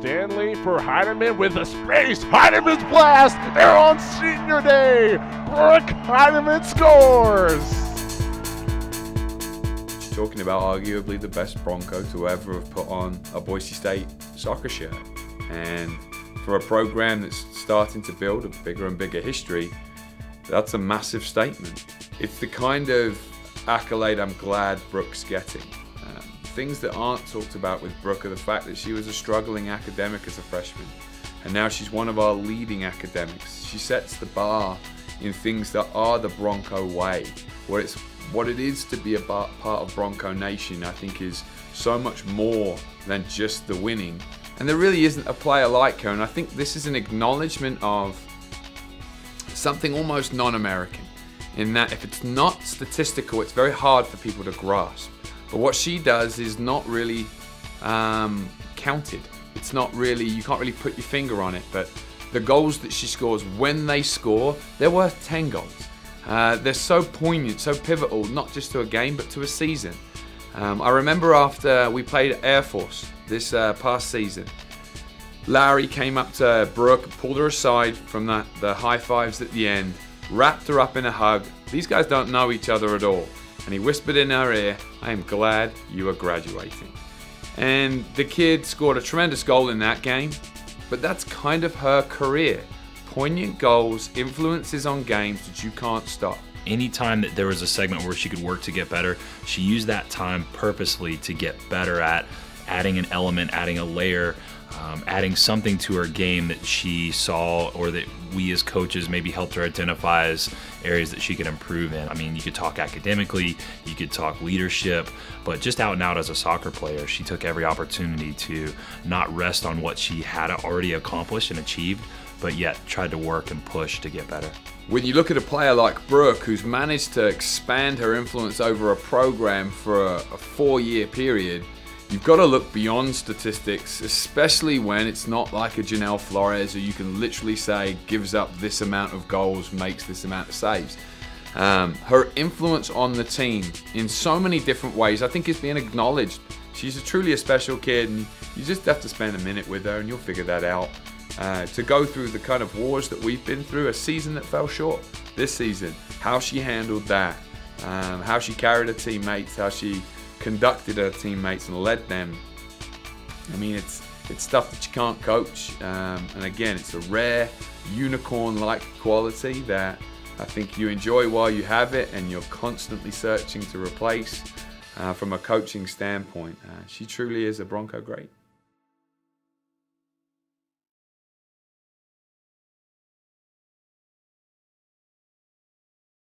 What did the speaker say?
Stanley for Heidemann with a space. Heidemann's blast. They're on senior day. Brooke Heidemann scores. Talking about arguably the best Bronco to ever have put on a Boise State soccer shirt. And for a program that's starting to build a bigger and bigger history, that's a massive statement. It's the kind of accolade I'm glad Brooke's getting. Things that aren't talked about with Brooke are the fact that she was a struggling academic as a freshman, and now she's one of our leading academics. She sets the bar in things that are the Bronco way. What it's what it is to be a part of Bronco Nation, I think, is so much more than just the winning. And there really isn't a player like her, and I think this is an acknowledgement of something almost non-American in that if it's not statistical, it's very hard for people to grasp. But what she does is not really um, counted. It's not really, you can't really put your finger on it, but the goals that she scores, when they score, they're worth 10 goals. Uh, they're so poignant, so pivotal, not just to a game, but to a season. Um, I remember after we played Air Force this uh, past season, Larry came up to Brooke, pulled her aside from the, the high fives at the end, wrapped her up in a hug. These guys don't know each other at all. And he whispered in her ear, I am glad you are graduating. And the kid scored a tremendous goal in that game, but that's kind of her career. Poignant goals, influences on games that you can't stop. Anytime that there was a segment where she could work to get better, she used that time purposely to get better at adding an element, adding a layer um, adding something to her game that she saw or that we as coaches maybe helped her identify as areas that she could improve in. I mean, you could talk academically, you could talk leadership, but just out and out as a soccer player, she took every opportunity to not rest on what she had already accomplished and achieved, but yet tried to work and push to get better. When you look at a player like Brooke, who's managed to expand her influence over a program for a, a four year period, You've got to look beyond statistics, especially when it's not like a Janelle Flores who you can literally say gives up this amount of goals, makes this amount of saves. Um, her influence on the team in so many different ways, I think, is being acknowledged. She's a truly a special kid, and you just have to spend a minute with her, and you'll figure that out. Uh, to go through the kind of wars that we've been through, a season that fell short this season, how she handled that, um, how she carried her teammates, how she conducted her teammates and led them. I mean, it's it's stuff that you can't coach. Um, and again, it's a rare unicorn-like quality that I think you enjoy while you have it, and you're constantly searching to replace. Uh, from a coaching standpoint, uh, she truly is a Bronco great.